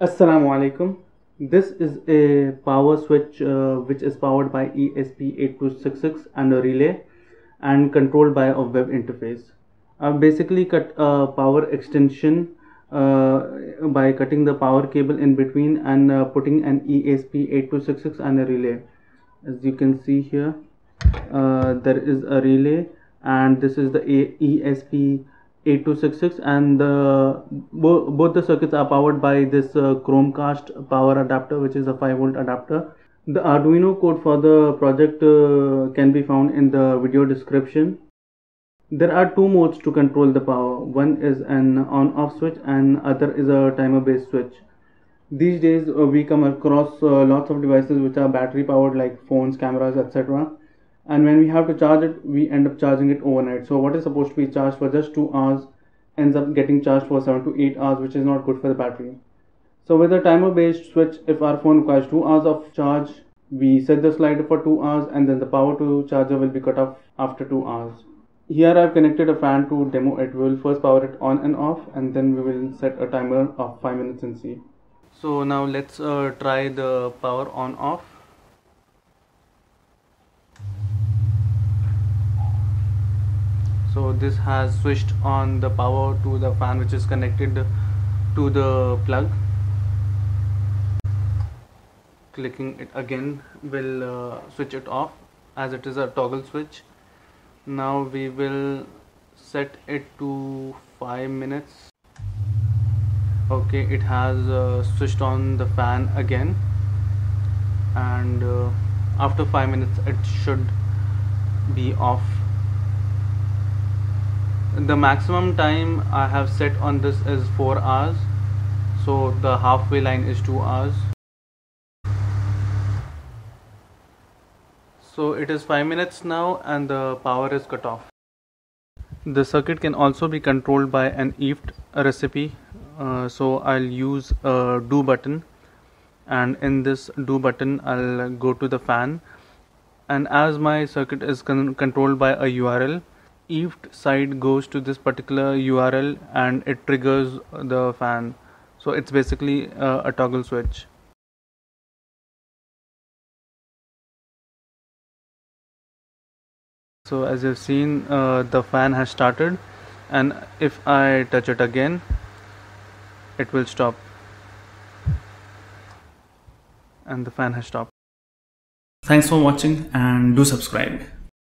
Assalamu alaikum. This is a power switch uh, which is powered by ESP8266 and a relay and controlled by a web interface. I've basically cut a power extension uh, by cutting the power cable in between and uh, putting an ESP8266 and a relay. As you can see here, uh, there is a relay and this is the ESP 8266 and the, bo both the circuits are powered by this uh, Chromecast power adapter which is a 5 volt adapter. The Arduino code for the project uh, can be found in the video description. There are two modes to control the power. One is an on off switch and other is a timer based switch. These days uh, we come across uh, lots of devices which are battery powered like phones, cameras etc and when we have to charge it we end up charging it overnight. So what is supposed to be charged for just 2 hours ends up getting charged for 7 to 8 hours which is not good for the battery. So with a timer based switch if our phone requires 2 hours of charge we set the slider for 2 hours and then the power to charger will be cut off after 2 hours. Here I've connected a fan to demo it. We will first power it on and off and then we will set a timer of 5 minutes and see. So now let's uh, try the power on off so this has switched on the power to the fan which is connected to the plug. Clicking it again will uh, switch it off as it is a toggle switch. Now we will set it to 5 minutes. Okay it has uh, switched on the fan again. And uh, after 5 minutes it should be off the maximum time I have set on this is 4 hours. So the halfway line is 2 hours. So it is 5 minutes now and the power is cut off. The circuit can also be controlled by an IFTTT recipe. Uh, so I'll use a do button. And in this do button I'll go to the fan. And as my circuit is con controlled by a URL IFTTT side goes to this particular URL and it triggers the fan. So it's basically uh, a toggle switch. So as you've seen uh, the fan has started and if I touch it again it will stop and the fan has stopped. Thanks for watching and do subscribe.